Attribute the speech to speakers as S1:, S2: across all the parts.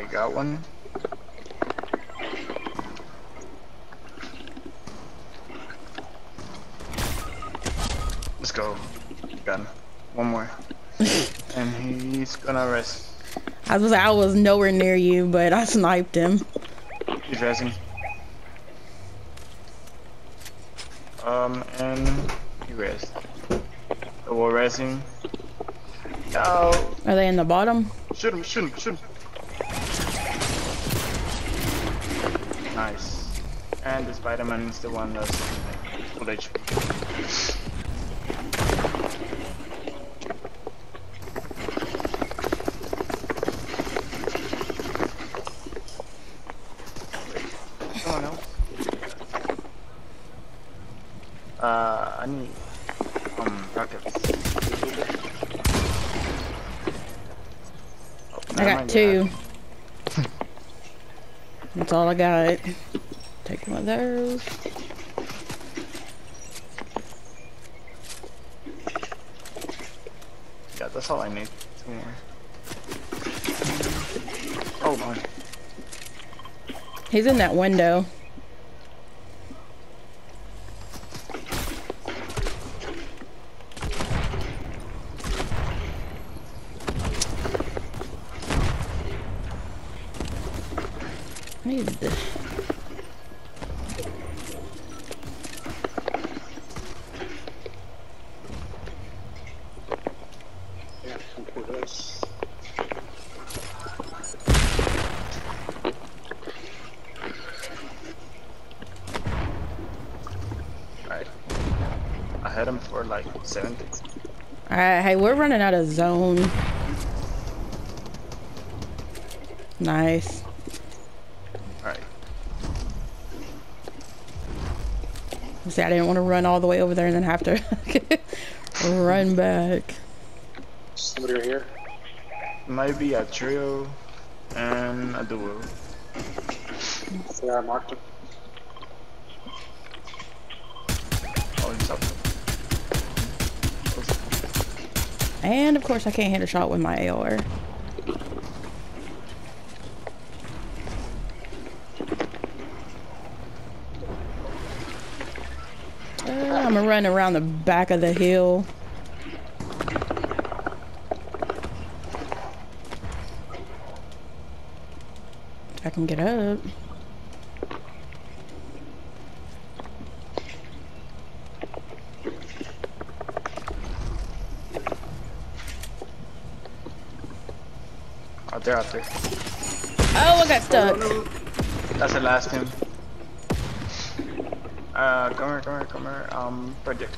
S1: I got one. Let's go. Gun. One more. and he's gonna rest.
S2: I was I was nowhere near you, but I sniped him.
S1: He's resting. Um, and he rest. The wall resting. No!
S2: Are they in the bottom?
S1: Shoot him, shoot him, shoot him. Nice. And the Spider-Man is the one that's full HP. Uh, I need um rockets. Oh,
S2: I got two. That's all I got. Take one of those.
S1: Yeah, that's all I need. Two more. Oh my.
S2: He's in that window. Need the-
S3: Yeah, come for this.
S1: Alright. I had him for like 70.
S2: Alright, hey, we're running out of zone. Nice.
S1: Alright.
S2: See, I didn't want to run all the way over there and then have to run back.
S3: Somebody right here.
S1: Might be a trio and a duo.
S3: Yeah, I marked him.
S1: Oh, he's up.
S2: And of course, I can't hit a shot with my AR. Uh, I'm gonna run around the back of the hill. If I can get up.
S1: Out there, out there.
S2: Oh, I got stuck.
S1: That's the last him. Uh, come here, come here, come here. Um, project.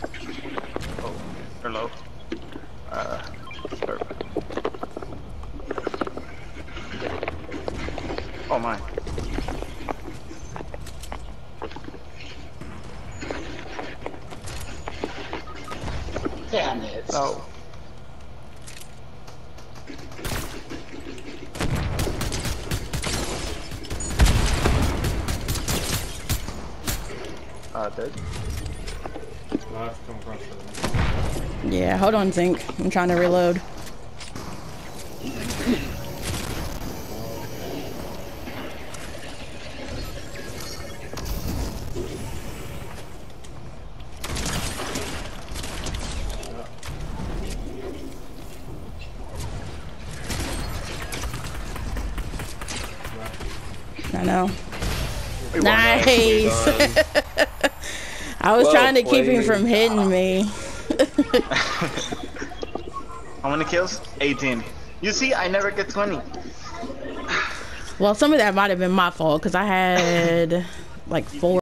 S1: Oh, you're low. Uh, perfect. Oh my.
S3: Damn it.
S1: No. Dead.
S4: Last come across the
S2: Yeah, hold on, Zinc. I'm trying to reload. I know. Nice. I was
S3: Well
S2: trying to keep him from hitting me.
S1: How many kills? 18. You see, I never get 20.
S2: Well, some of that might have been my fault because I had like four.